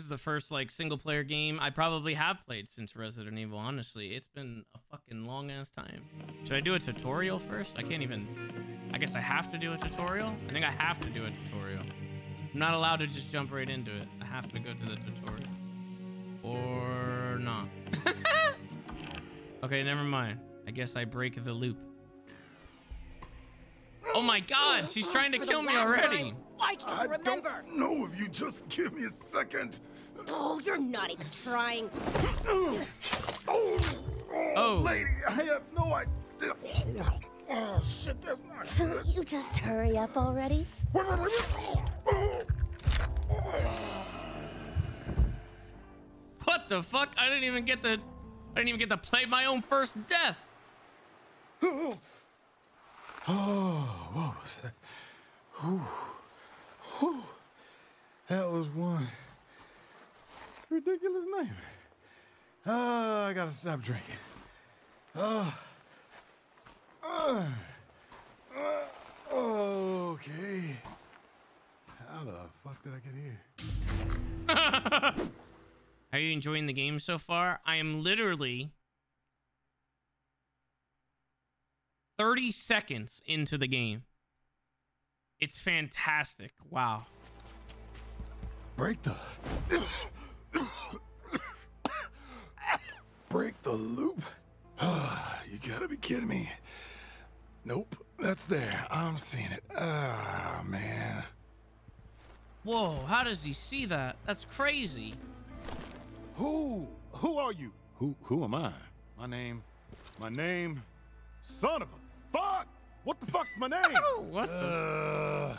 This is the first like single player game I probably have played since Resident Evil. Honestly, it's been a fucking long ass time. Should I do a tutorial first? I can't even. I guess I have to do a tutorial. I think I have to do a tutorial. I'm not allowed to just jump right into it. I have to go to the tutorial. Or not. okay, never mind. I guess I break the loop. Oh my god, she's trying to kill me already. Time, Why can't I you remember? don't know if you just give me a second. Oh, you're not even trying. Oh, Oh. lady, I have no idea. Oh shit, that's not good. You just hurry up already. What the fuck? I didn't even get to I didn't even get to play my own first death. Oh, what was that? Whew. Whew. That was one ridiculous nightmare. Oh, I gotta stop drinking. Oh. Uh, uh, okay. How the fuck did I get here? Are you enjoying the game so far? I am literally 30 seconds into the game. It's fantastic. Wow. Break the. Break the loop? you gotta be kidding me. Nope, that's there. I'm seeing it. Ah, man. Whoa, how does he see that? That's crazy. Who? Who are you? Who? Who am I? My name. My name. Son of a fuck! What the fuck's my name? What uh,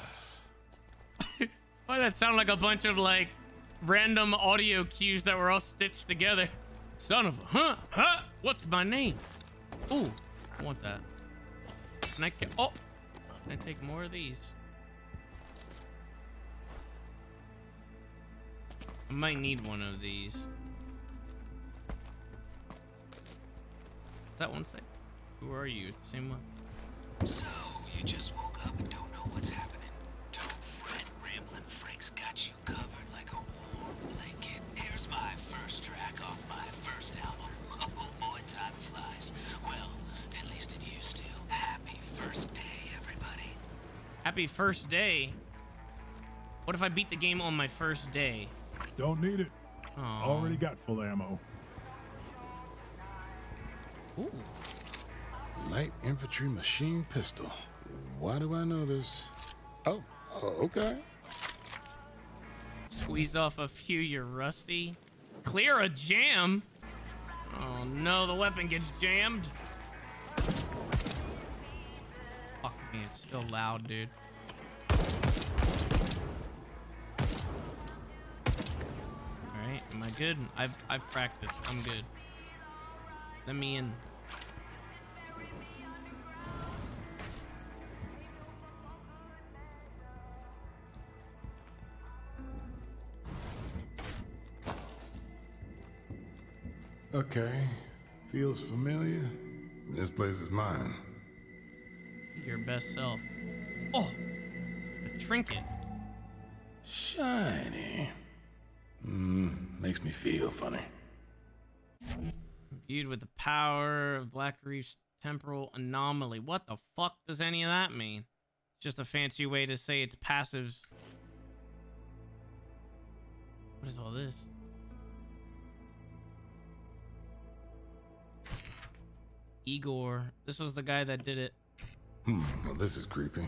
Why that sound like a bunch of like random audio cues that were all stitched together? Son of a huh? Huh? What's my name? Ooh, I want that. Can I ca- oh can I take more of these? I might need one of these. Is that one say? Who are you? It's the same one. So, you just woke up and don't know what's happening. Don't fret, Ramblin' Frank's got you covered like a warm blanket. Here's my first track off my first album. Oh boy, time flies. Well, at least it used to. Happy first day, everybody. Happy first day. What if I beat the game on my first day? Don't need it. Oh. Already got full ammo. Ooh. Light infantry machine pistol. Why do I know this? Oh, oh, okay. Squeeze off a few, you're rusty. Clear a jam? Oh no, the weapon gets jammed. Fuck me, it's still loud, dude. Alright, am I good? I've I've practiced. I'm good. Let me in. Okay. Feels familiar. This place is mine. Your best self. Oh! A trinket. Shiny. Mmm, makes me feel funny. Imbued with the power of Black Reef's temporal anomaly. What the fuck does any of that mean? It's just a fancy way to say it's passives. What is all this? Egor. This was the guy that did it. Hmm, well, this is creepy.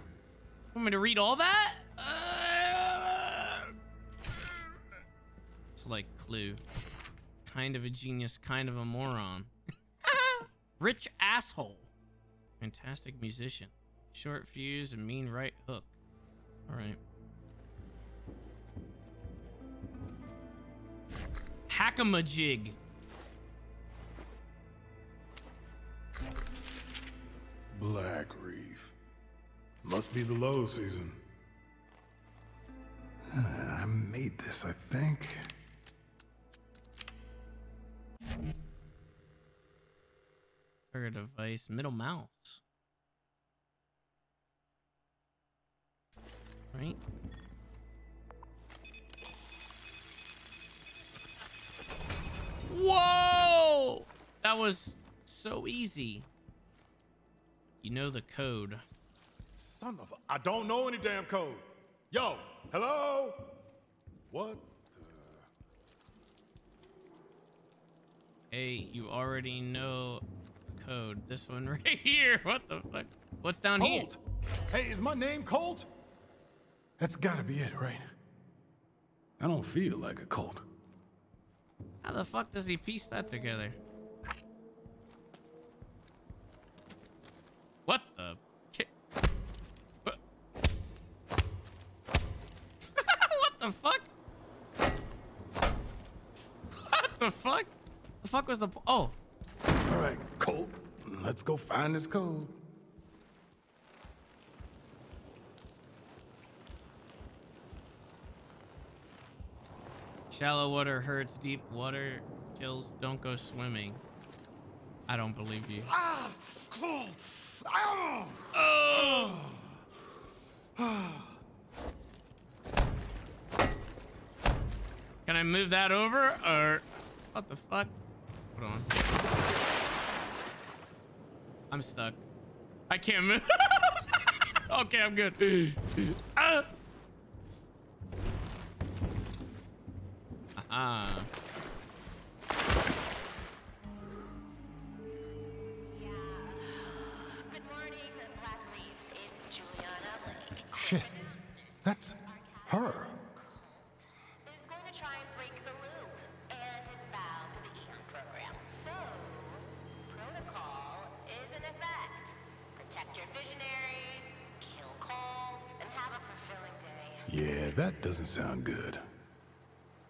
Want me to read all that? Uh, It's like Clue. Kind of a genius, kind of a moron. Rich asshole. Fantastic musician. Short fuse and mean right hook. All right. Hackamajig. Black Reef. Must be the low season. Uh, I made this, I think. Target device, middle mouse. Right? Whoa! That was so easy. You know the code. Son of a... I don't know any damn code. Yo, hello? What? Hey, you already know the code. This one right here. What the fuck? What's down here? Colt. Hey, is my name Colt? That's gotta be it, right? I don't feel like a Colt. How the fuck does he piece that together? What the? ki- What? what the fuck? What the fuck? The fuck was the? Oh, All right, Colt. Let's go find this code. shallow water hurts, deep water kills. Don't go swimming. I don't believe you. Ah! Colt! Ah! Can I move that over or what the fuck? Hold on. I'm stuck. I can't move. okay, I'm good. Ah! Ah. Good morning, Black Reef. It's Juliana Blake. Shit. That's her. Yeah, that doesn't sound good.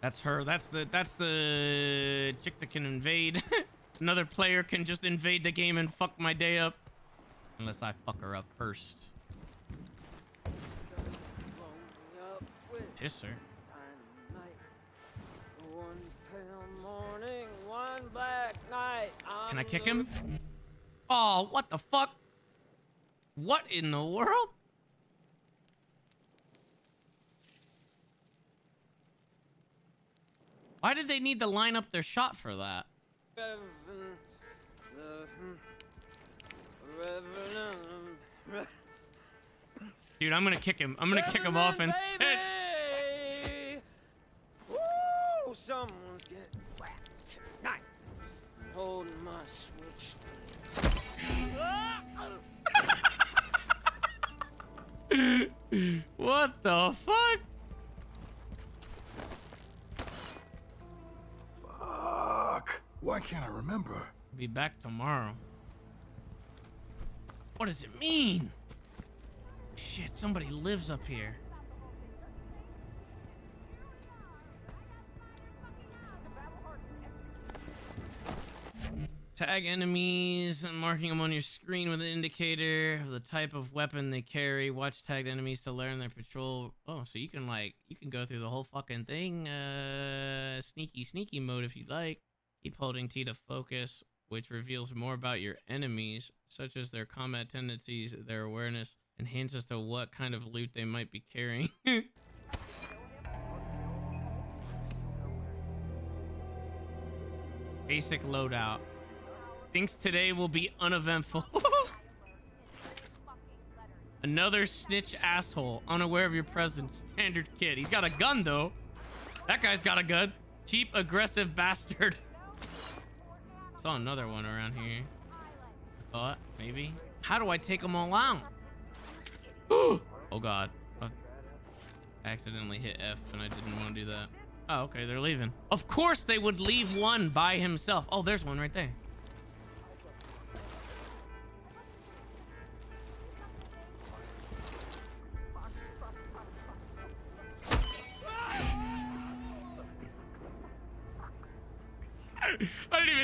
That's her. That's the that's the chick that can invade. Another player can just invade the game and fuck my day up. Unless I fuck her up first. Black night. Can I kick him? Oh, what the fuck? What in the world? Why did they need to line up their shot for that? Dude, I'm gonna kick him. I'm gonna kick him off instead. Baby! Woo! Someone's getting whacked tonight. Holding my switch. What the fuck? Why can't I remember? Be back tomorrow. What does it mean? Shit, somebody lives up here. Tag enemies, and marking them on your screen with an indicator of the type of weapon they carry. Watch tagged enemies to learn their patrol. Oh, so you can like you can go through the whole fucking thing. Uh, sneaky, sneaky mode if you'd like. Keep holding T to focus, which reveals more about your enemies, such as their combat tendencies, their awareness, and hints as to what kind of loot they might be carrying. Basic loadout. Thinks today will be uneventful. Another snitch asshole, unaware of your presence. Standard kid. He's got a gun though. That guy's got a gun. Cheap, aggressive bastard. Saw another one around here. I thought maybe. How do I take them all out? oh god. I accidentally hit F and I didn't want to do that. Oh, okay, they're leaving. Of course they would leave one by himself. Oh, there's one right there.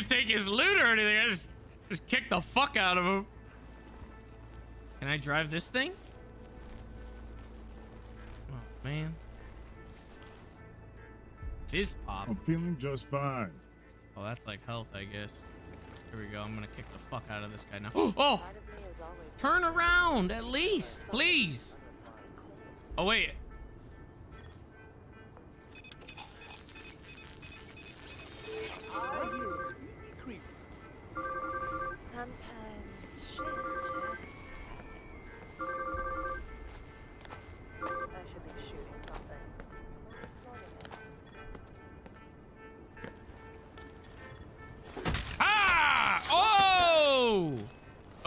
Take his loot or anything. I just, just kicked the fuck out of him. Can I drive this thing? Oh, man. Fizz pop. I'm feeling just fine. Oh, that's like health, I guess. Here we go. I'm gonna kick the fuck out of this guy now. Oh! Turn around, at least, please. Oh, wait. Oh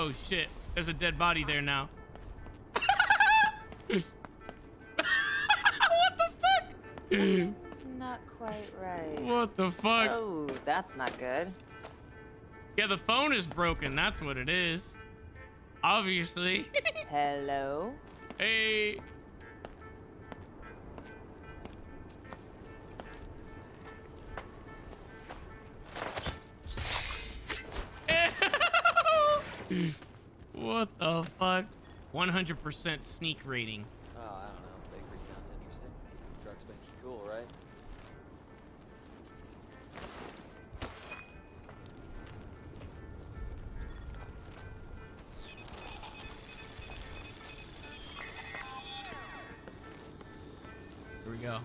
Oh, shit. There's a dead body there now. what the fuck? It's not quite right. What the fuck? Oh, that's not good. Yeah, the phone is broken. That's what it is. Obviously. Hello? hey. 100% sneak rating. Oh, I don't know. Bakery sounds interesting. Trucks make you cool, right? Here we go.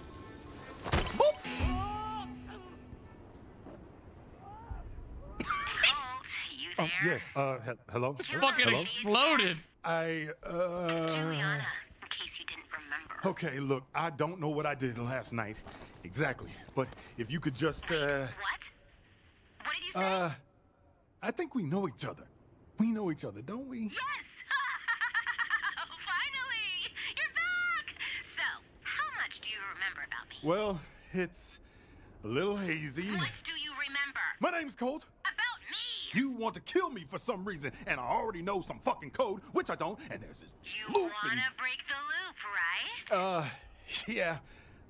Oh, yeah. Uh, he- hello? Fucking Hello? exploded. I, uh... Juliana, in case you didn't remember. Okay, look, I don't know what I did last night. Exactly. But if you could just, uh... What? What did you say? Uh... I think we know each other. We know each other, don't we? yes! Finally! You're back! So, how much do you remember about me? Well, it's a little hazy. What do you remember? My name's Colt. About me! You want to kill me for some reason, and I already know some fucking code, which I don't, and there's this You loop wanna and- break the loop, right? Uh, yeah,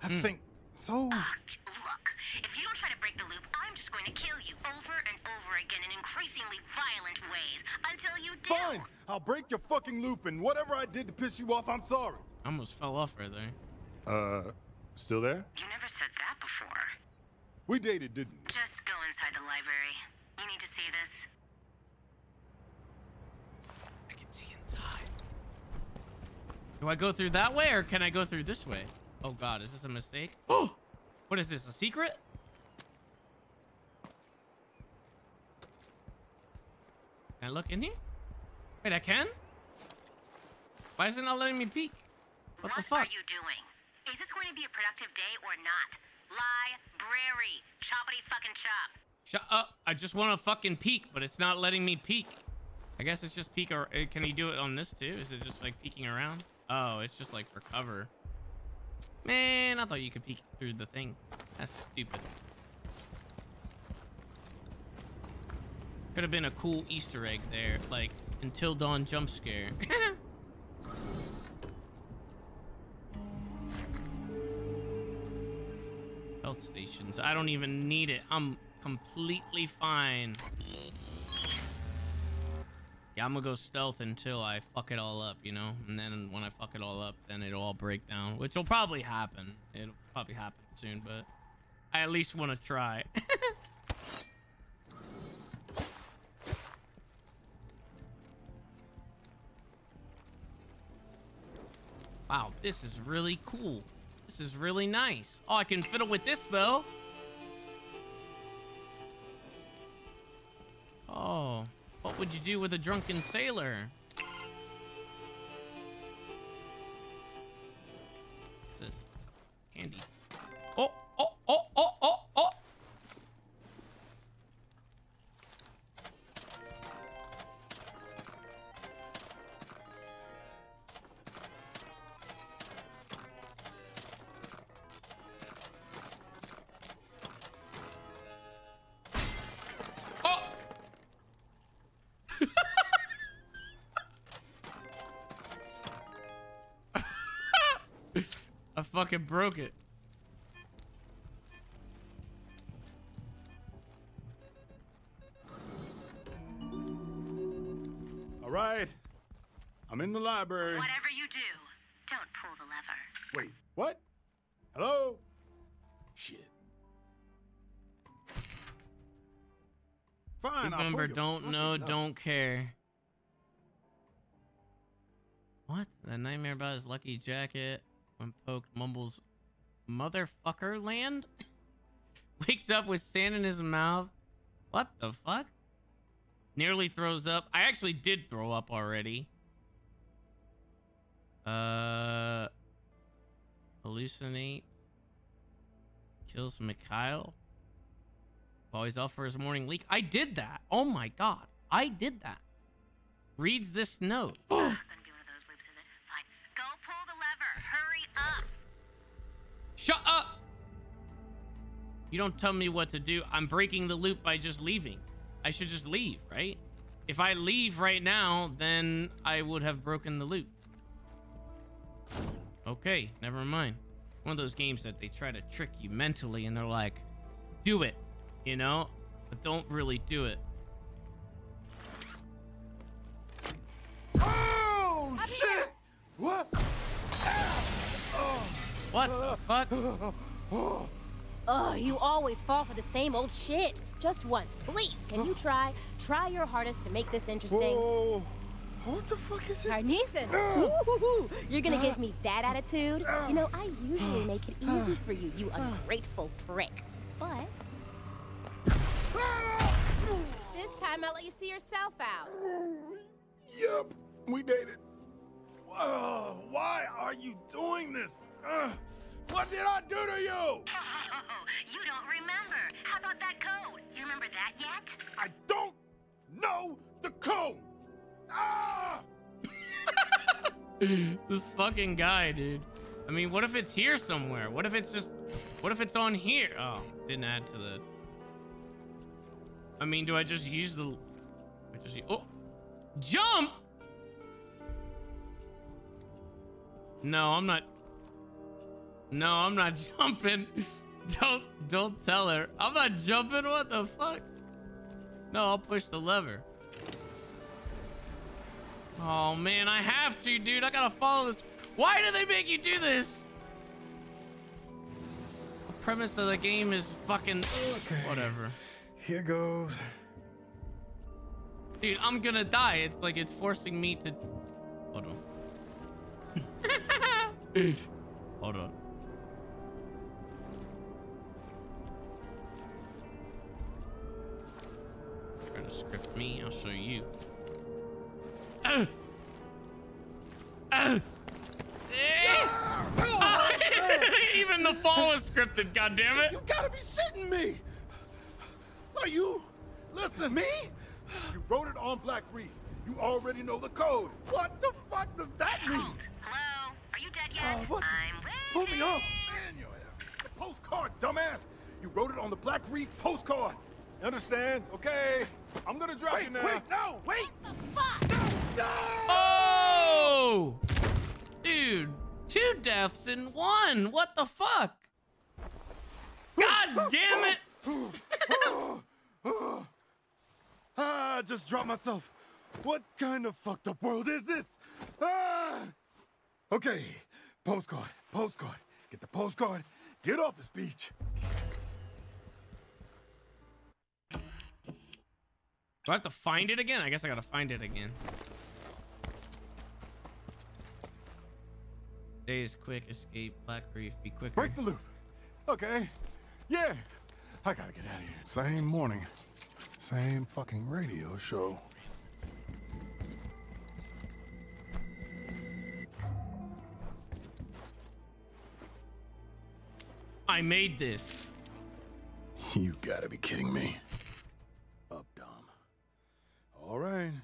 I think so. Ugh, j- Look, if you don't try to break the loop, I'm just going to kill you over and over again in increasingly violent ways until you do. Fine, I'll break your fucking loop, and whatever I did to piss you off, I'm sorry. I almost fell off right there. Uh, still there? You never said that before. We dated, didn't we? Just go inside the library. You need to see this. I can see inside. Do I go through that way or can I go through this way? Oh god, is this a mistake? Oh! What is this, a secret? Can I look in here? Wait, I can? Why is it not letting me peek? What, the fuck? are you doing? Is this going to be a productive day or not? Library. Choppity fucking chop. Shut up. I just want to fucking peek, but it's not letting me peek. I guess it's just peek or uh, can he do it on this too? Is it just like peeking around? Oh, it's just like for cover. Man, I thought you could peek through the thing. That's stupid. Could have been a cool Easter egg there, like until dawn jump scare. Health stations. I don't even need it. I'm completely fine. Yeah, I'm gonna go stealth until I fuck it all up, you know? And then when I fuck it all up, then it'll all break down, which will probably happen. It'll probably happen soon, but I at least want to try. wow, this is really cool. This is really nice. Oh, I can fiddle with this, though. Oh, what would you do with a drunken sailor? Fucking broke it. All right. I'm in the library. Whatever you do, don't pull the lever. Wait, what? Hello? Shit. Fine, I'll Remember, don't know, lever. don't care. What? The nightmare about his lucky jacket when poked mumbles motherfucker land? Wakes up with sand in his mouth. What the fuck? Nearly throws up. I actually did throw up already. Uh hallucinate. Kills Mikhail. While he's off for his morning leak. I did that. Oh my god. I did that. reads this note. You don't tell me what to do. I'm breaking the loop by just leaving. I should just leave, right? If I leave right now, then I would have broken the loop. Okay, never mind. One of those games that they try to trick you mentally and they're like, do it, you know? But don't really do it. Oh, shit! What? What the fuck? Oh, you always fall for the same old shit. Just once, please. Can you try? Try your hardest to make this interesting. Whoa. What the fuck is this? Carnices! You're gonna give uh, me that attitude? You know, I usually uh, make it uh, easy for you, you ungrateful prick. But this time I'll let you see yourself out. Yup, we dated. Whoa, why are you doing this? Ugh, what did I do to you? Oh, you don't remember. How about that code? You remember that yet? I don't know the code. Ah! this fucking guy, dude. I mean, what if it's here somewhere? What if it's just, what if it's on here? Oh, didn't add to the. I mean, do I just use the? I just oh, jump. No, I'm not. No, I'm not jumping. Don't don't tell her. I'm not jumping. What the fuck? No, I'll push the lever. Oh man, I have to, dude. I gotta follow this. Why do they make you do this? The premise of the game is fucking whatever. Here goes. Dude, I'm gonna die. It's like it's forcing me to. Hold on. Hold on. Try me. I'll show you. Uh. Uh. Even the fall is scripted. God damn it! You gotta be shitting me! Are you? Listen, me? You wrote it on Black Reef. You already know the code. What the fuck does that mean? Hello? Are you dead yet? Oh, what? the- I'm Pull me up! Man, you the postcard, dumbass! You wrote it on the Black Reef postcard. You understand? Okay. I'm gonna drop you now. Wait, no, wait! What the fuck? No! Oh! Dude, two deaths in one. What the fuck? God damn it! Ah, I just dropped myself. What kind of fucked up world is this? Ah! Okay, postcard, postcard. Get the postcard. Get off this beach. I have to find it again? I guess I gotta find it again. Days quick escape, Black Reef, be quick. Break the loop. Okay. Yeah. I gotta get out of here. Same morning. Same fucking radio show. I made this. You gotta be kidding me. Updaam.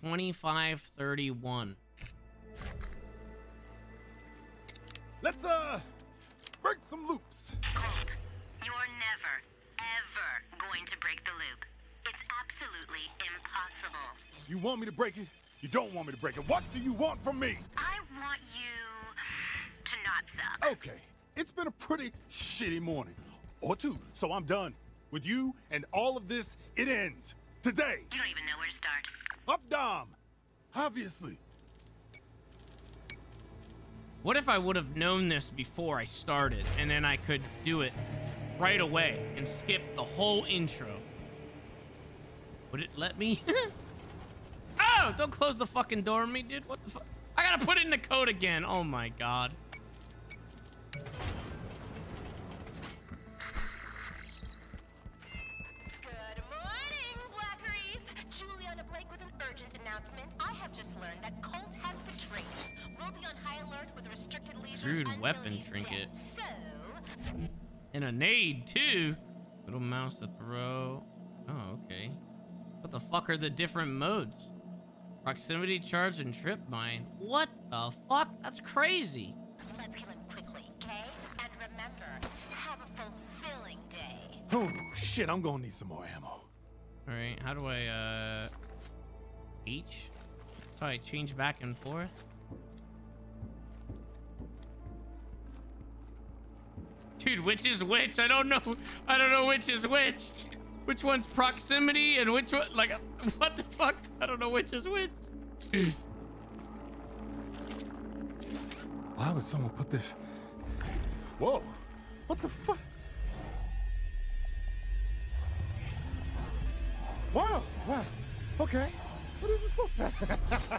2531. Let's, uh, break some loops. Colt, you're never, ever going to break the loop. It's absolutely impossible. You want me to break it? You don't want me to break it. What do you want from me? I want you to not suck. Okay, it's been a pretty shitty morning. Or two, so I'm done. With you and all of this, it ends. Today. You don't even know where to start. Updaam. Obviously. What if I would have known this before I started and then I could do it right away and skip the whole intro? Would it let me? oh, don't close the fucking door on me, dude. What the fuck? I gotta put it in the code again. Oh my god. Alert restricted leisure Rude weapon he's trinket. So, And a nade, too. Little mouse to throw. Oh, okay. What the fuck are the different modes? Proximity charge and trip mine. What the fuck? That's crazy. Let's kill him quickly, okay? And remember, have a fulfilling day. Oh, shit, I'm gonna need some more ammo. All right, how do I, uh, H? That's how I change back and forth. Dude, which is which? I don't know. I don't know which is which. Which one's proximity and which one? Like, what the fuck? I don't know which is which. Why would someone put this? Whoa! What the fuck? Wow! Wow! Okay. What is this supposed to be?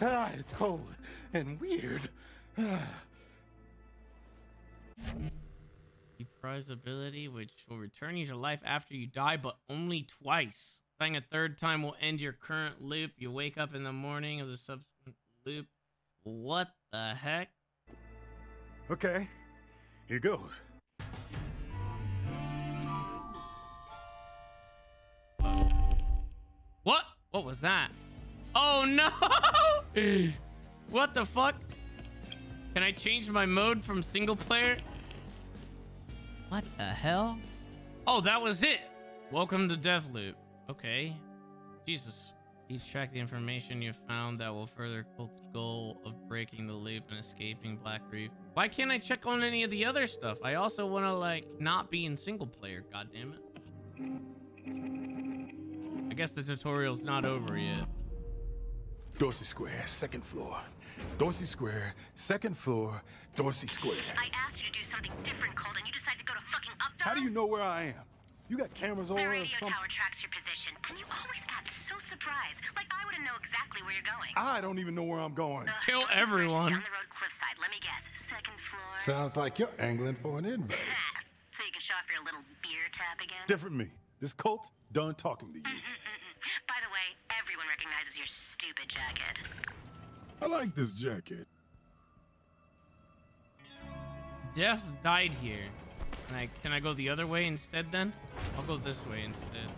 ah, it's cold and weird. The prize ability, which will return you to life after you die, but only twice. Dying a third time will end your current loop. You wake up in the morning of the subsequent loop. What the heck? okay. Here goes. What? What was that? Oh no! what the fuck? Can I change my mode from single player? What the hell? Oh, that was it. Welcome to Deathloop. Okay. Jesus. Please track the information you found that will further Colt's goal of breaking the loop and escaping Black Reef. Why can't I check on any of the other stuff? I also want to, like, not be in single player, God damn it. I guess the tutorial's not over yet. Dorsey Square, second floor. Dorsey Square, second floor, Dorsey Square. I asked you to do something different, Colt, and you decided to go to fucking Updaam? How do you know where I am? You got cameras over The or radio something? tower tracks your position, and you always act so surprised, like I wouldn't know exactly where you're going. I don't even know where I'm going. Ugh, Kill Dorsey Square is just everyone. Down the road, cliffside. Let me guess. Second floor. Sounds like you're angling for an invite. So you can show off your little beer tap again. Different me. This cult done talking to you. By the way, everyone recognizes your stupid jacket. I like this jacket. Death died here. Can I can I go the other way instead then? I'll go this way instead.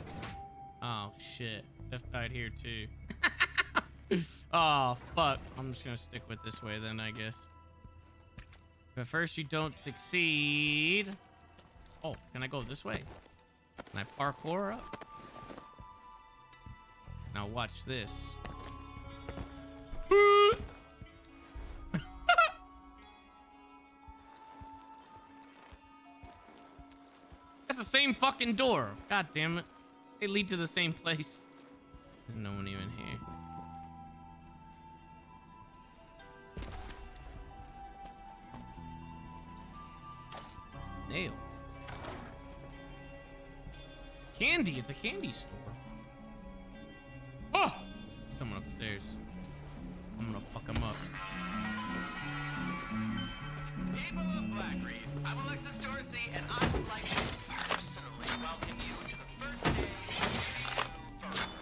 Oh shit. Death died here too. oh fuck. I'm just gonna stick with this way then I guess. But first you don't succeed. Oh, can I go this way? Can I parkour up? Now watch this. That's the same fucking door. God damn it. They lead to the same place. There's no one even here. Nail. Candy. It's a candy store. Oh! Someone upstairs. I'm gonna fuck him up. People of Black Reef, I'm Aleksis Dorsey, and I would like to personally welcome you to the first day of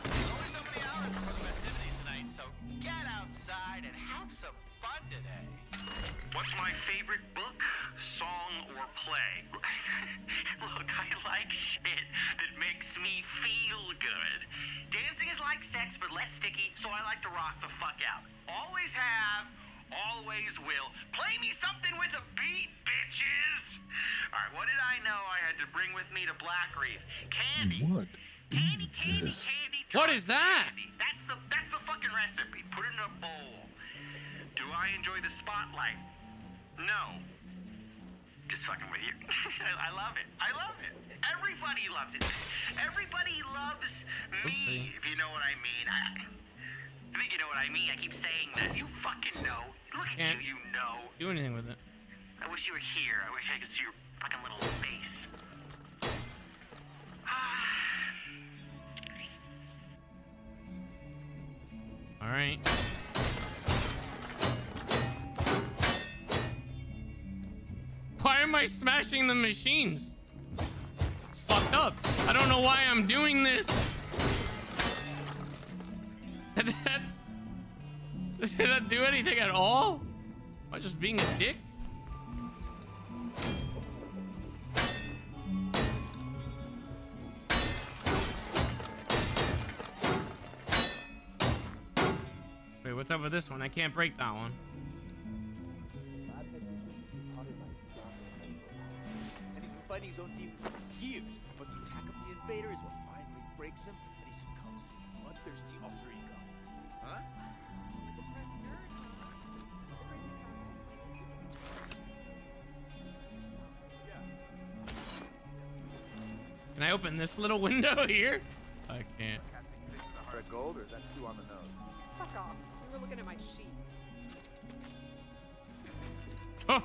There's only so many hours for the festivities tonight, so get outside and have some fun today. What's my favorite book, song, or play? Look, I like shit that makes me feel good. Dancing is like sex, but less sticky, so I like to rock the fuck out. Always have, always will. Play me something with a beat, bitches! Alright, what did I know I had to bring with me to Black Reef? Candy. What Candy, candy, this? candy. What try is that? candy. That's the that's the fucking recipe. Put it in a bowl. Do I enjoy the spotlight? No. Just fucking with you. I, I love it. I love it. Everybody loves it. Everybody loves me, if you know what I mean. I, I think you know what I mean. I keep saying that. You fucking know. Look at Can't- you, you know. Do anything with it. I wish you were here. I wish I could see your fucking little face. All right. Why am I smashing the machines? Up. I don't know why I'm doing this. Did that, did that do anything at all? Am I just being a dick? Wait, what's up with this one. I can't break that one. Fighting his demons for years, but the attack of the invader is what finally breaks him, and he succumbs to his bloodthirsty alter ego. Huh? Can I open this little window here? I can't. The heart of gold, or is that too on the nose? Fuck off. We were looking at my sheet. Oh.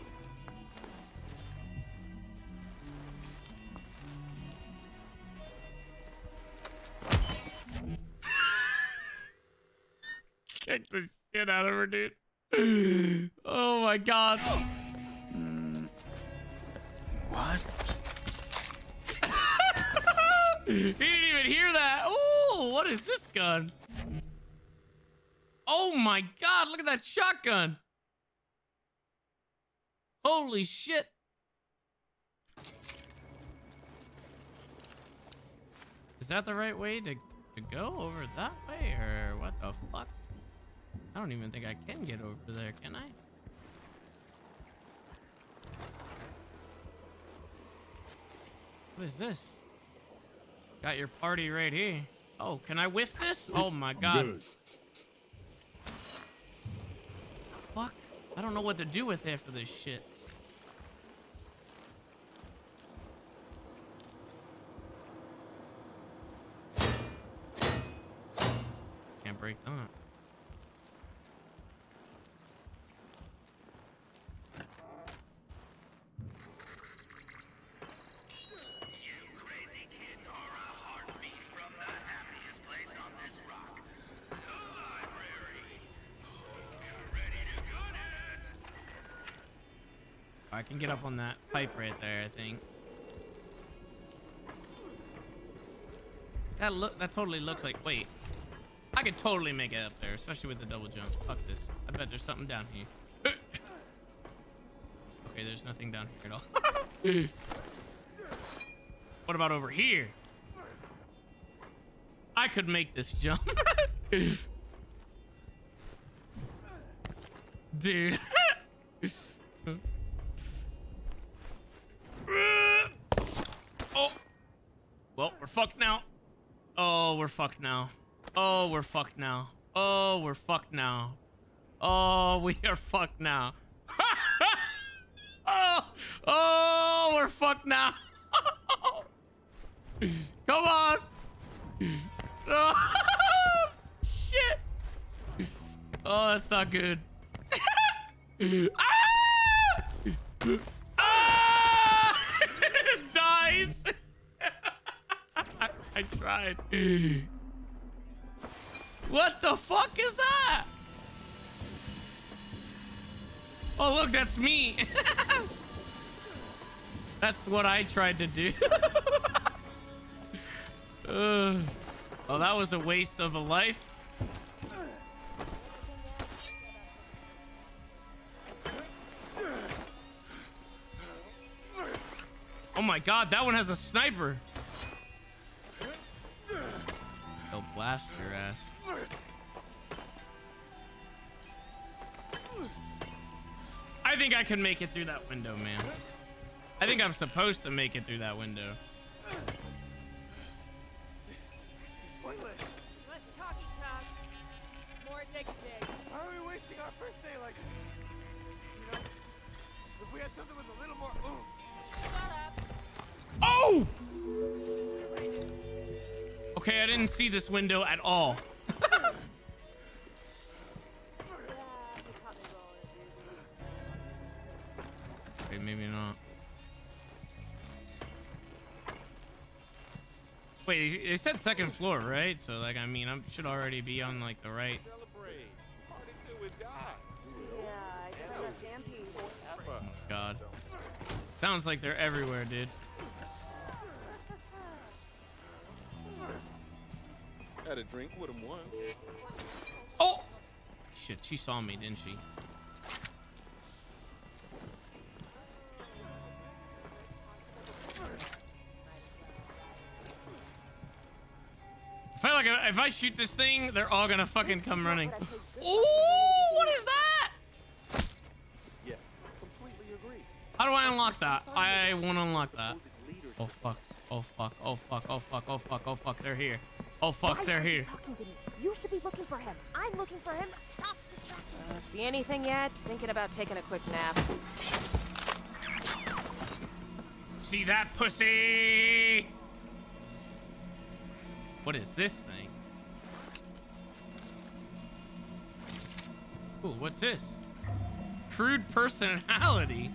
The shit out of her, dude. Oh my god. What? he didn't even hear that. Ooh, what is this gun? Oh my god, look at that shotgun. Holy shit. Is that the right way to, to go over that way or what the fuck? I don't even think I can get over there, can I? What is this? Got your party right here. Oh, can I whiff this? Oh my god. Fuck. I don't know what to do with after this shit. Can get up on that pipe right there, I think. That look that totally looks like wait. I could totally make it up there, especially with the double jump. Fuck this. I bet there's something down here. okay, there's nothing down here at all. what about over here? I could make this jump. Dude. Fucked now. Oh, we're fucked now. Oh, we're fucked now. Oh, we're fucked now. Oh, we are fucked now. oh, oh, we're fucked now. Come on. Oh, shit. Oh, that's not good. ah! I tried. What the fuck is that? Oh, look, that's me. that's what I tried to do. well, oh, that was a waste of a life. Oh my god, that one has a sniper. They'll blast your ass. I think I can make it through that window, man. I think I'm supposed to make it through that window. Pointless. Less talky talk. More dig dig. Why are we wasting our first day Okay, I didn't see this window at all. okay, maybe not. Wait, they said second floor, right? So, like, I mean, I should already be on, like, the right. Celebrate. Party till we die. Yeah, I guess I got damn piece. Oh my god. Sounds like they're everywhere, dude. Had a drink with him once. Oh! Shit, she saw me, didn't she? I feel like if I shoot this thing, they're all gonna fucking come running. Ooh, what is that? Yeah, completely agree. How do I unlock that? I want to unlock that. Oh fuck. Oh fuck. Oh fuck. Oh fuck. Oh fuck. Oh fuck. Oh, they're here. Oh fuck. They're here. Talking to me. You should be looking for him. I'm looking for him. Stop distracting me. Uh, see anything yet? Thinking about taking a quick nap. See that pussy? What is this thing? Ooh, what's this? Crude personality.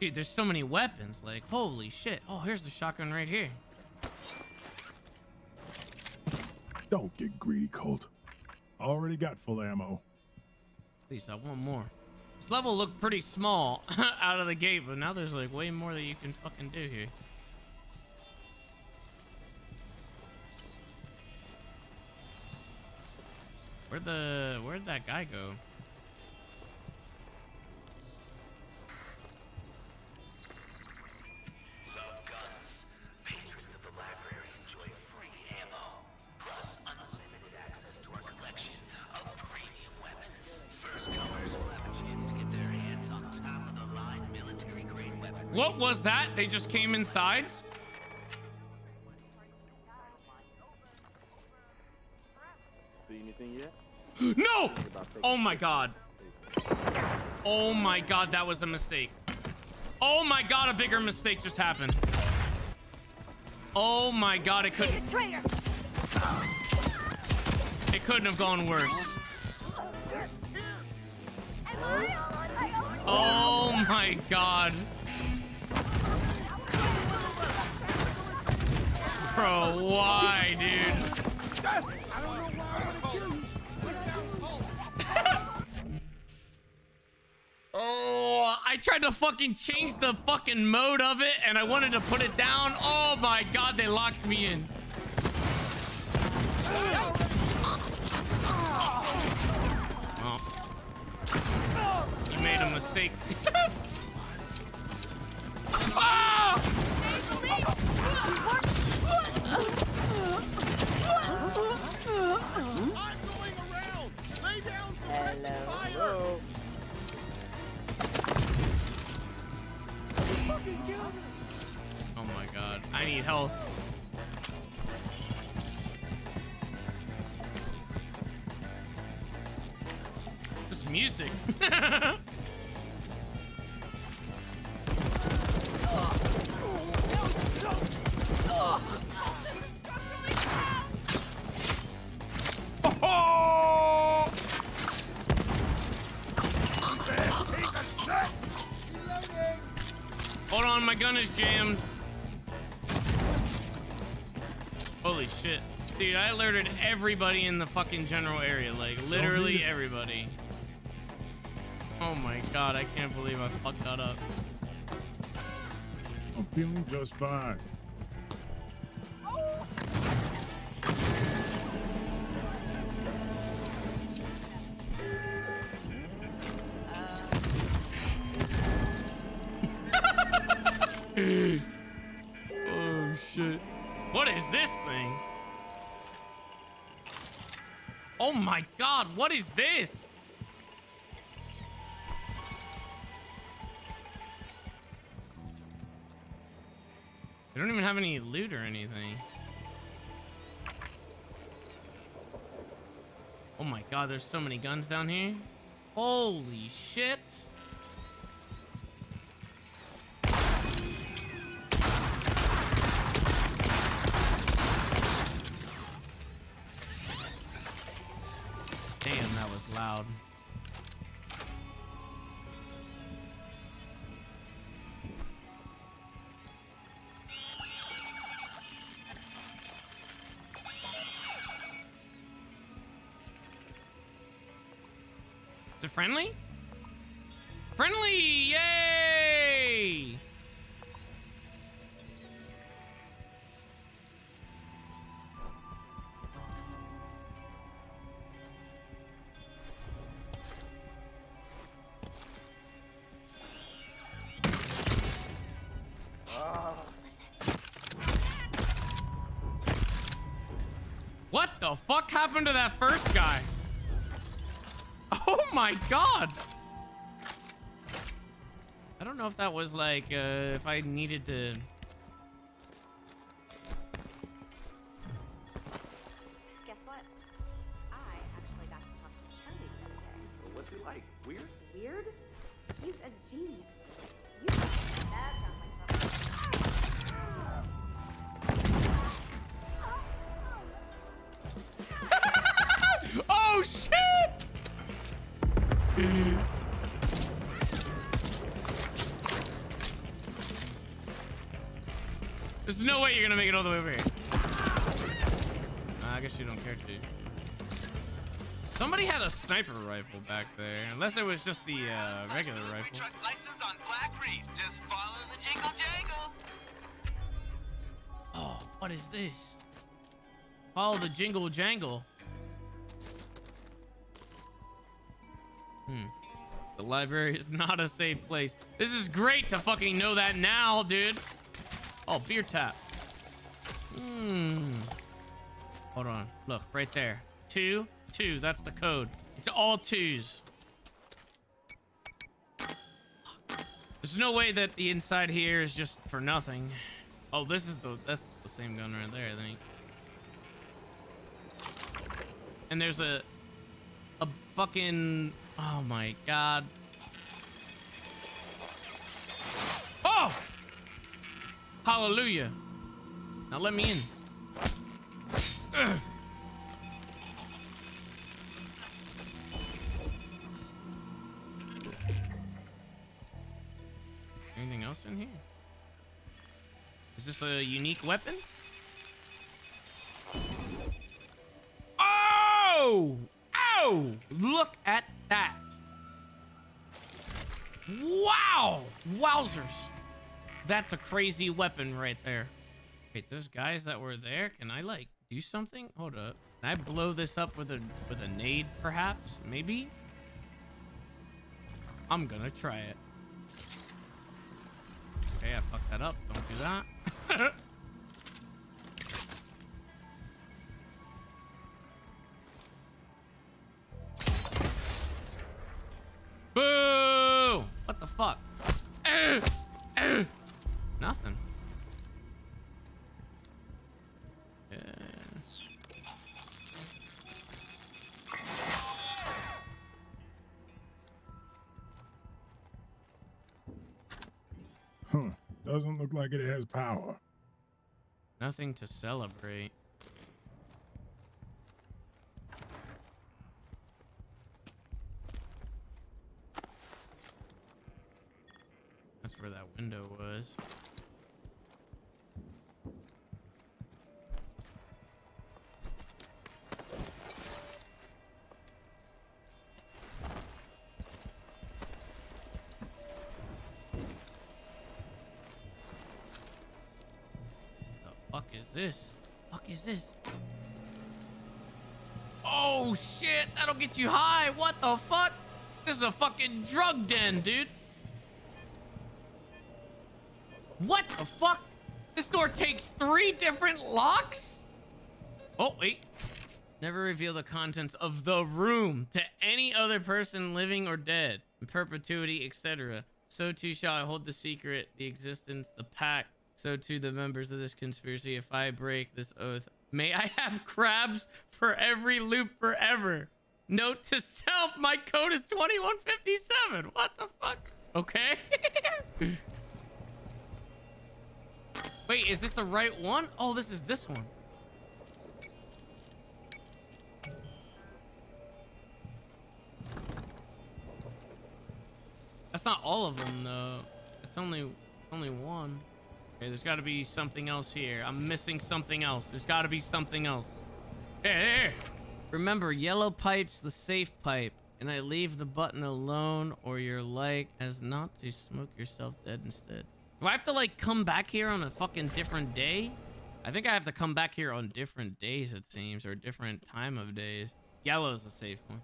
Dude, there's so many weapons. Like, holy shit. Oh, here's the shotgun right here. Don't get greedy, Colt. Already got full ammo. Please, I want more. This level looked pretty small out of the gate, but now there's like way more that you can fucking do here. Where'd the where'd that guy go? What was that? They just came inside? See anything yet? No! Oh my god. Oh my god, that was a mistake. Oh my god, a bigger mistake just happened. Oh my god, it could Traitor! it couldn't have gone worse. Oh my god. Bro, why, dude? Oh, I tried to fucking change the fucking mode of it and I wanted to put it down. Oh my god, they locked me in. Oh. You made a mistake. Ah! Health. Just music. Hold on, my gun is jammed. Dude, I alerted everybody in the fucking general area. Like, oh, literally everybody. Oh my god, I can't believe I fucked that up. I'm feeling just fine. Is this? They don't even have any loot or anything. Oh my god, there's so many guns down here. Holy shit. Damn, that was loud. Is it friendly? Friendly! Fuck happened to that first guy? Oh my god! I don't know if that was like, uh, if I needed to... all the way over here. Uh, I guess you don't care to. Somebody had a sniper rifle back there, unless it was just the uh, regular rifle. Truck license on Black Reef. Just follow the jingle jangle. Oh, what is this? Follow the jingle jangle. Hmm. The library is not a safe place. This is great to fucking know that now, dude. Oh, beer tap. Hmm. Hold on. Look, right there. Two, two. That's the code. It's all twos. There's no way that the inside here is just for nothing. Oh, this is the that's the same gun right there, I think. And there's a a fucking oh my god. Oh! Hallelujah. Now let me in. Anything else in here? Is this a unique weapon? Oh! Oh! Look at that. Wow! Wowzers. That's a crazy weapon right there. Wait, those guys that were there, can I like do something? Hold up. Can I blow this up with a with a nade perhaps? Maybe? I'm gonna try it. Okay, I fucked that up. Don't do that. Boo! What the fuck? Huh. Doesn't look like it has power. Nothing to celebrate. This? Fuck is this? Oh shit, that'll get you high. What the fuck? This is a fucking drug den, dude. What the fuck? This door takes three different locks? Oh, wait. Never reveal the contents of the room to any other person living or dead, in perpetuity, etc. So too shall I hold the secret, the existence, the pact. So to the members of this conspiracy. If I break this oath, may I have crabs for every loop forever. Note to self, my code is 2157. What the fuck? Okay. Wait, is this the right one? Oh, this is this one. That's not all of them, though. It's only only one. Okay, there's got to be something else here. I'm missing something else. There's got to be something else. Here, here. Remember, yellow pipe's the safe pipe, and I leave the button alone, or you're like as not to smoke yourself dead instead. Do I have to like come back here on a fucking different day? I think I have to come back here on different days, it seems, or different time of days. Yellow's a safe one.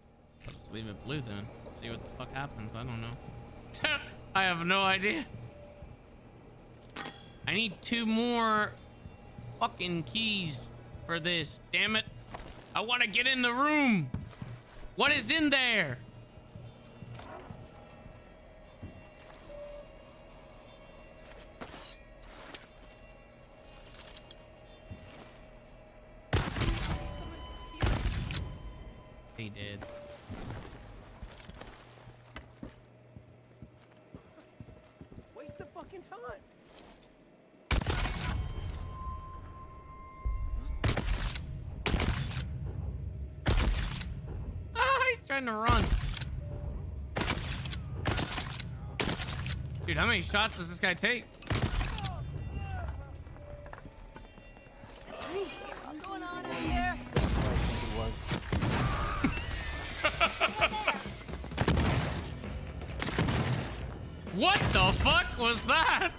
I'll just leave it blue then. See what the fuck happens. I don't know. I have no idea. I need two more fucking keys for this. Damn it. I want to get in the room. What is in there? Trying to run. Dude, how many shots does this guy take? What the fuck was that?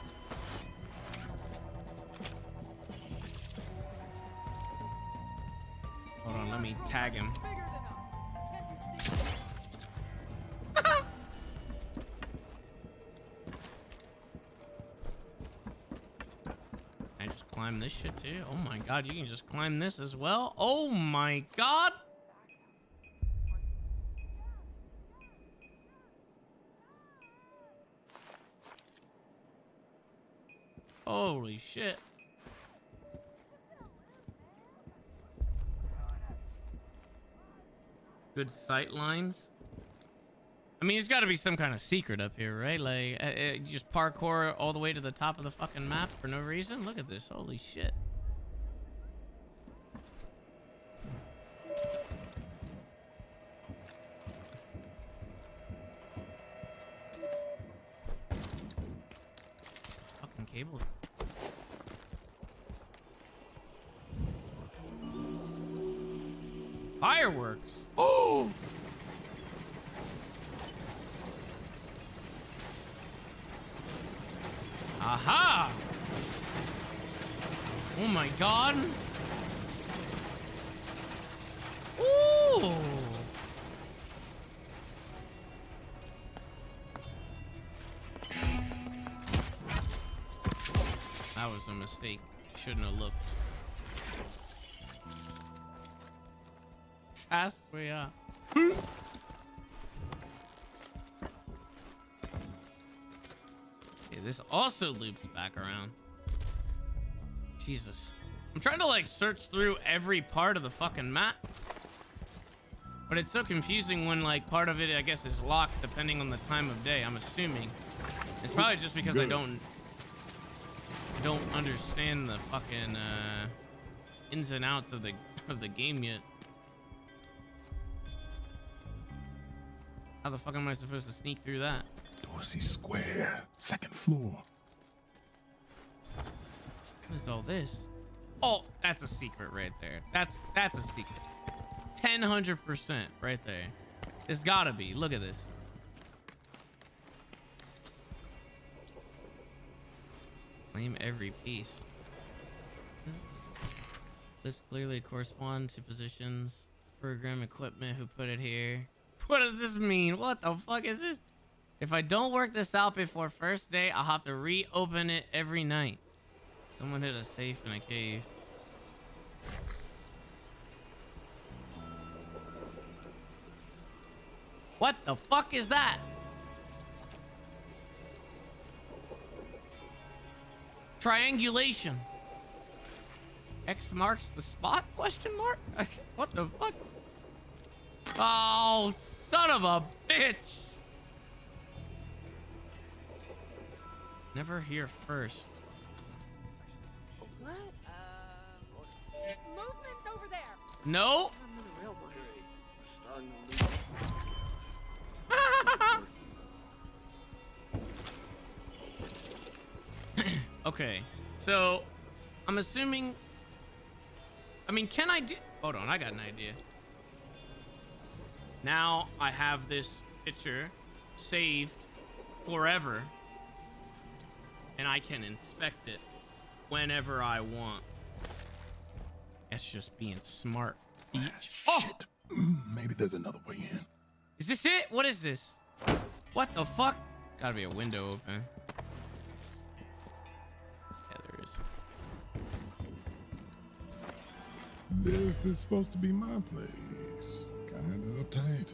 I just climb this shit too. Oh my god, you can just climb this as well. Oh my god. Holy shit. Good sight lines. I mean, there's got to be some kind of secret up here, right? Like, uh, uh, just parkour all the way to the top of the fucking map for no reason? Look at this. Holy shit. Also loops back around. Jesus. I'm trying to like search through every part of the fucking map. But it's so confusing when like part of it I guess is locked depending on the time of day, I'm assuming. It's probably just because I don't don't understand the fucking uh ins and outs of the of the game yet. How the fuck am I supposed to sneak through that? Dorsey Square, second floor. What is all this? Oh, that's a secret right there. That's that's a secret. 1000% right there. It's gotta be. Look at this. Claim every piece. This clearly correspond to positions, program equipment, who put it here. What does this mean? What the fuck is this? If I don't work this out before first day, I'll have to reopen it every night. Someone hit a safe in a cave. What the fuck is that? Triangulation. X marks the spot? Question mark? what the fuck? Oh, son of a bitch. Never here first. No. Okay, so I'm assuming. I mean, can I do? Hold on, I got an idea. Now I have this picture saved forever, and I can inspect it whenever I want. That's just being smart. Bitch. Oh, Mm, Maybe there's another way in. is this it? What is this? What the fuck? Gotta be a window open. Yeah, there is. This is supposed to be my place. Kinda uptight.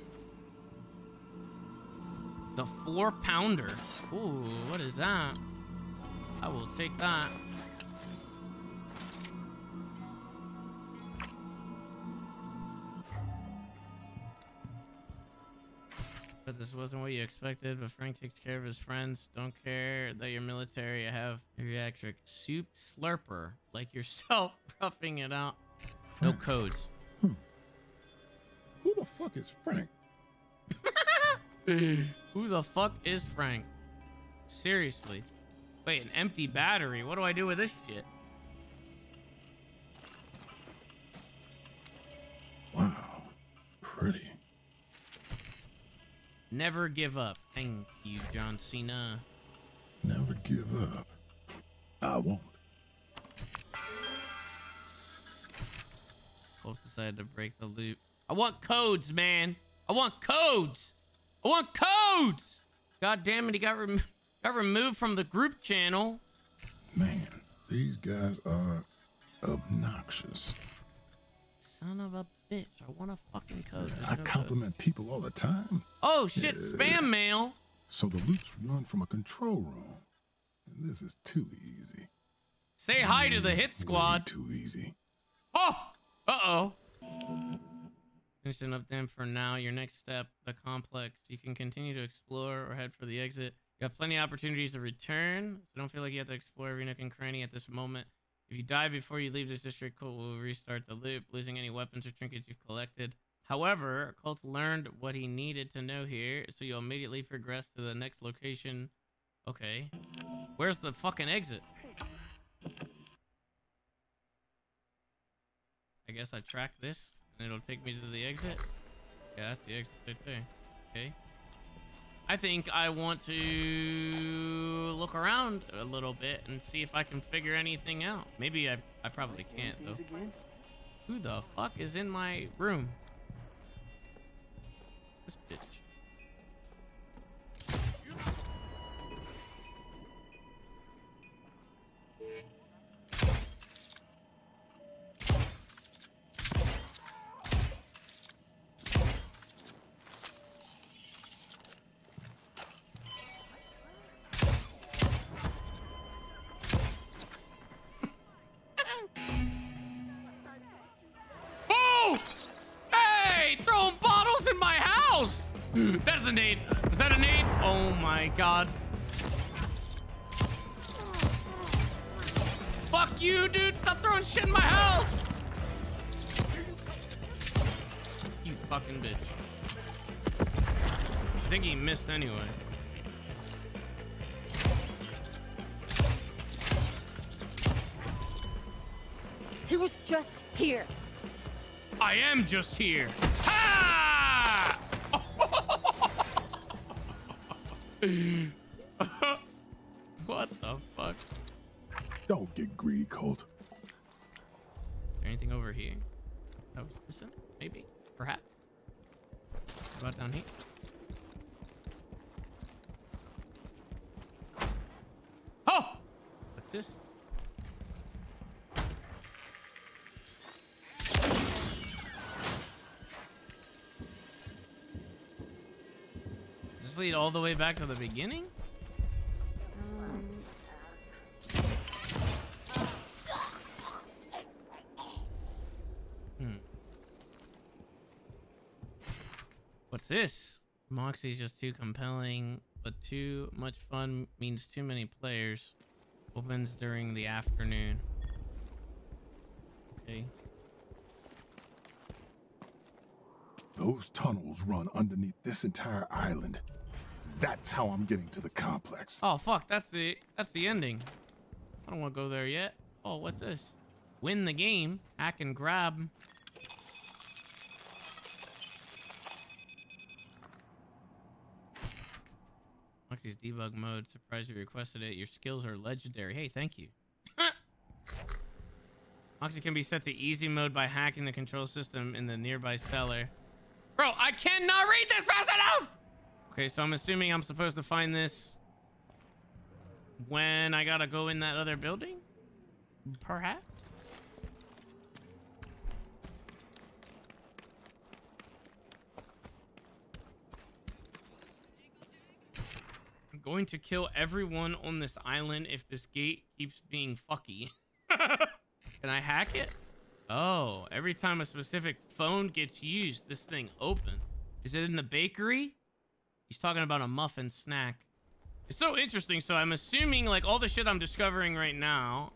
The four pounder. Ooh, what is that? I will take that. This wasn't what you expected, but Frank takes care of his friends. Don't care that you're military. I have geriatric soup slurper like yourself, roughing it out. No codes. Hmm. Who the fuck is Frank? Who the fuck is Frank? Seriously. Wait, an empty battery. What do I do with this shit? Wow. Pretty. Never give up. Thank you, John Cena. Never give up. I won't. Both decided to break the loop. I want codes, man. I want codes. I want codes. God damn it, he got rem- got removed from the group channel. Man, these guys are obnoxious. Son of a bitch. I want a fucking code. I no code. compliment people all the time. Oh shit, Yeah. spam mail. So the loops run from a control room. And this is too easy. Say hi to the hit squad. Too easy. Oh! Uh-oh. Finishing up them for now. Your next step, the complex. You can continue to explore or head for the exit. You have plenty of opportunities to return, so don't feel like you have to explore every nook and cranny at this moment. If you die before you leave this district, Colt will restart the loop, losing any weapons or trinkets you've collected. However, Colt learned what he needed to know here, so you'll immediately progress to the next location. Okay. Where's the fucking exit? I guess I track this and it'll take me to the exit. Yeah, that's the exit right there. Okay. I think I want to look around a little bit and see if I can figure anything out. Maybe I, I probably can't though. Who the fuck is in my room? This bitch. Think he anyway. He was just here. I am just here. Ha! what the fuck? Don't get greedy, Colt. Is there anything over here? Oh, listen, maybe, perhaps. What about down here? Oh! What's this? Does this lead all the way back to the beginning? Hmm. What's this? Moxie's just too compelling, but too much fun means too many players. Opens during the afternoon. Okay. Those tunnels run underneath this entire island. That's how I'm getting to the complex. Oh fuck, that's the that's the ending. I don't want to go there yet. Oh, what's this? Win the game, hack and grab. Moxie's debug mode. Surprised you requested it. Your skills are legendary. Hey, thank you. Moxie can be set to easy mode by hacking the control system in the nearby cellar. Bro, I cannot read this fast enough! Okay, so I'm assuming I'm supposed to find this when I gotta go in that other building? Perhaps? I'm going to kill everyone on this island if this gate keeps being fucky. Can I hack it? Oh, every time a specific phone gets used, this thing opens. Is it in the bakery? He's talking about a muffin snack. It's so interesting. So I'm assuming like all the shit I'm discovering right now,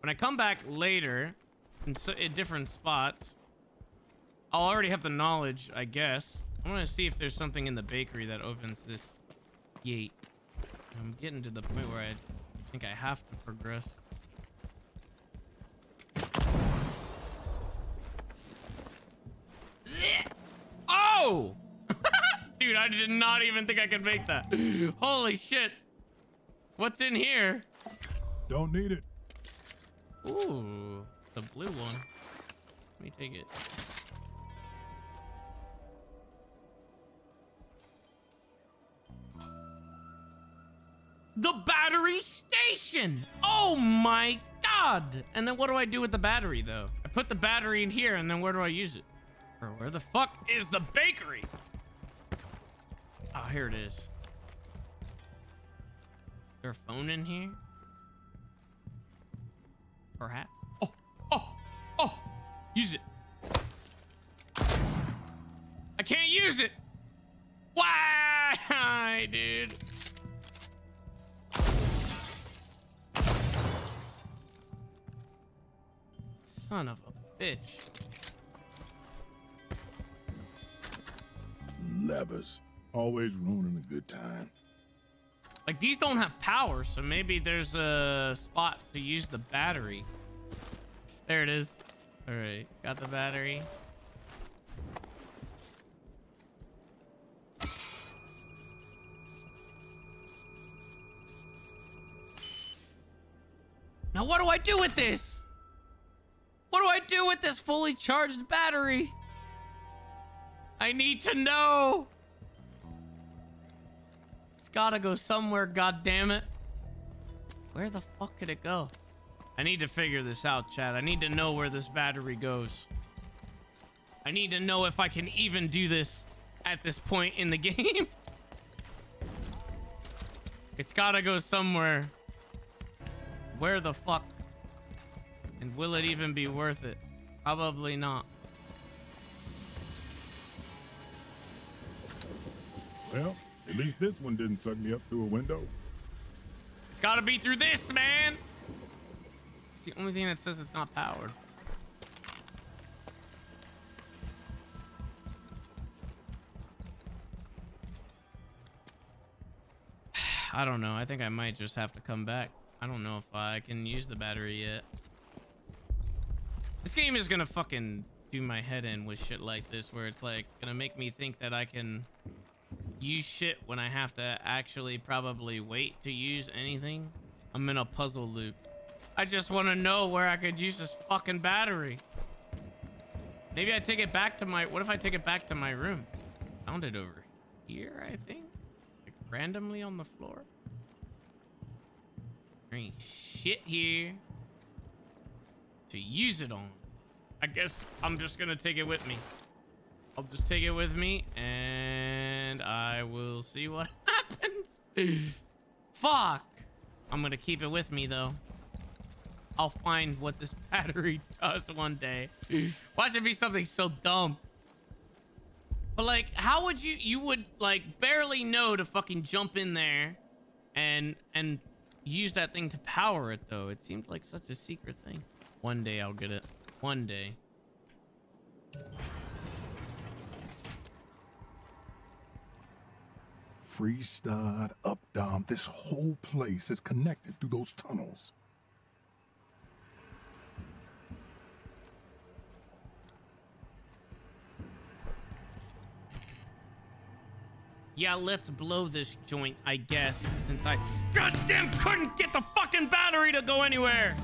when I come back later in, so, in different spots, I'll already have the knowledge, I guess. I want to see if there's something in the bakery that opens this gate. I'm getting to the point where I think I have to progress. Oh! Dude, I did not even think I could make that. Holy shit. What's in here? Don't need it. Ooh, the blue one. Let me take it. The battery station! Oh my god! And then what do I do with the battery, though? I put the battery in here, and then where do I use it? Or where the fuck is the bakery? Oh, here it is. Is there a phone in here? Perhaps. Oh, oh, oh! Use it. I can't use it! Why, dude? Son of a bitch. Levers. Always ruining a good time. Like, these don't have power, so maybe there's a spot to use the battery. There it is. All right, got the battery. Now what do I do with this? What do I do with this fully charged battery? I need to know. It's gotta go somewhere, God damn it! Where the fuck could it go? I need to figure this out, Chad. I need to know where this battery goes. I need to know if I can even do this at this point in the game. it's gotta go somewhere. Where the fuck? And will it even be worth it? Probably not. Well, at least this one didn't suck me up through a window. It's gotta be through this, man! It's the only thing that says it's not powered. I don't know. I think I might just have to come back. I don't know if I can use the battery yet. This game is gonna fucking do my head in with shit like this, where it's like gonna make me think that I can use shit when I have to actually probably wait to use anything. I'm in a puzzle loop. I just want to know where I could use this fucking battery. Maybe I take it back to my... What if I take it back to my room? Found it over here, I think. Like randomly on the floor. There ain't shit here to use it on. I guess I'm just gonna take it with me. I'll just take it with me and I will see what happens. Fuck. I'm gonna keep it with me though. I'll find what this battery does one day. Watch it be something so dumb. But like, how would you, you would like barely know to fucking jump in there and, and use that thing to power it though. It seemed like such a secret thing. One day I'll get it. One day. Fristad, up down, this whole place is connected through those tunnels. Yeah, let's blow this joint, I guess, since I goddamn couldn't get the fucking battery to go anywhere.